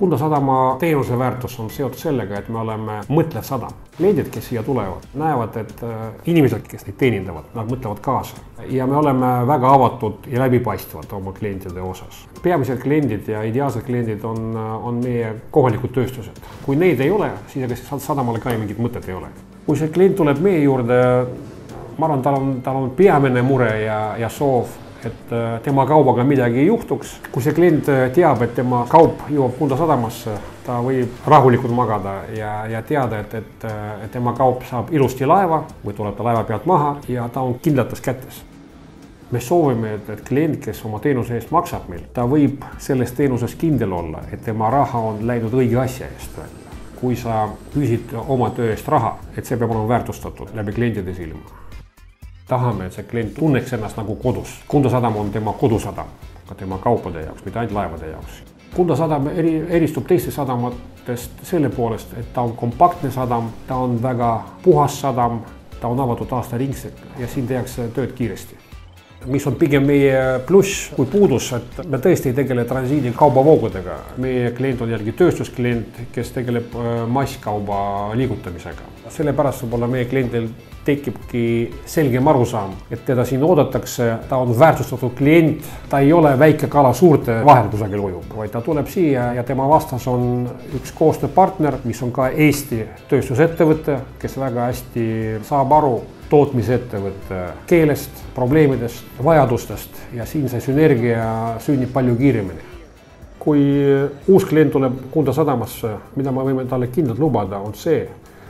Kunda sadama teenuse väärtus on seotud sellega, et me oleme mõtlev sadam. kliendid, kes siia tulevad, näevad, et äh, inimesed, kes neid teenindavad, nad mõtlevad kaasa. ja me oleme väga avatud ja läbipaistvad oma klientide osas. peamised kliendid ja ideaalsed kliendid on, äh, on meie kohalikud tööstused. kui neid ei ole, siis ega sadamale ka mingit mõtet ei ole. kui see klient tuleb meie juurde, ma arvan, tal on, tal on peamine mure ja, ja soov et äh, tema kaubaga midagi ei juhtuks. kui see klient äh, teab, et tema kaup jõuab Kunda sadamasse, ta võib rahulikult magada ja, ja teada, et, et, äh, et tema kaup saab ilusti laeva või tuleb ta laeva pealt maha ja ta on kindlates kätes me soovime, et, et klient, kes oma teenuse eest maksab meil, ta võib selles teenuses kindel olla, et tema raha on läinud õige asja eest välja. kui sa küsid oma töö eest raha, et see peab olema väärtustatud läbi klientide silma tahame, et see klient tunneks ennast nagu kodus. Kunda sadam on tema kodusadam, ka tema kaupade jaoks, mitte ainult laevade jaoks. Kunda sadam eri, eristub teistest sadamatest selle poolest, et ta on kompaktne sadam, ta on väga puhas sadam, ta on avatud aastaringselt ja siin tehakse tööd kiiresti mis on pigem meie pluss kui puudus, et me tõesti ei tegele transiidi kaubavoogudega. meie klient on jällegi tööstusklient, kes tegeleb äh, masskauba liigutamisega. sellepärast võib-olla meie kliendil tekibki selgem arusaam, et teda siin oodatakse, ta on väärtustatud klient, ta ei ole väike kala suurte vahel kusagil ujub, vaid ta tuleb siia ja tema vastas on üks koostööpartner, mis on ka Eesti tööstusettevõte, kes väga hästi saab aru tootmisettevõtte keelest, probleemidest, vajadustest ja siin see sünergia sünnib palju kiiremini kui uus klient tuleb Kunda sadamasse, mida me võime talle kindlalt lubada, on see,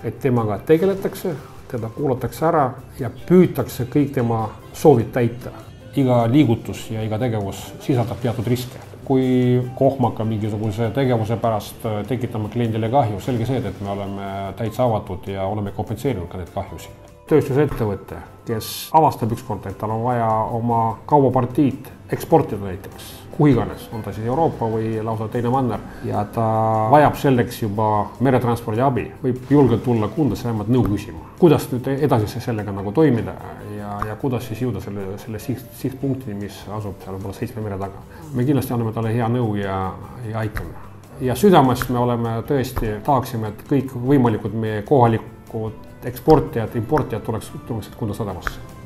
et temaga tegeletakse, teda kuulatakse ära ja püütakse kõik tema soovid täita. iga liigutus ja iga tegevus sisaldab teatud riske. kui kohmaka mingisuguse tegevuse pärast äh, tekitame kliendile kahju, selge see, et me oleme täitsa avatud ja oleme kompenseerinud ka neid kahjusid. Tööstusettevõte, kes avastab ükskord, et tal on vaja oma kaubapartiid eksportida näiteks kuhu iganes, on ta siis Euroopa või lausa teine manner ja ta vajab selleks juba meretranspordi abi, võib julgelt tulla Kundasse vähemalt nõu küsima. kuidas nüüd edasi sellega nagu toimida ja, ja kuidas siis jõuda selle, selle siht, sihtpunktini, mis asub seal võib-olla seitsme mere taga. me kindlasti anname talle hea nõu ja, ja aitame. ja südamest me oleme tõesti, tahaksime, et kõikvõimalikud meie kohalikud eksportijad, importijad tuleks, tuleksid Kunda sadamasse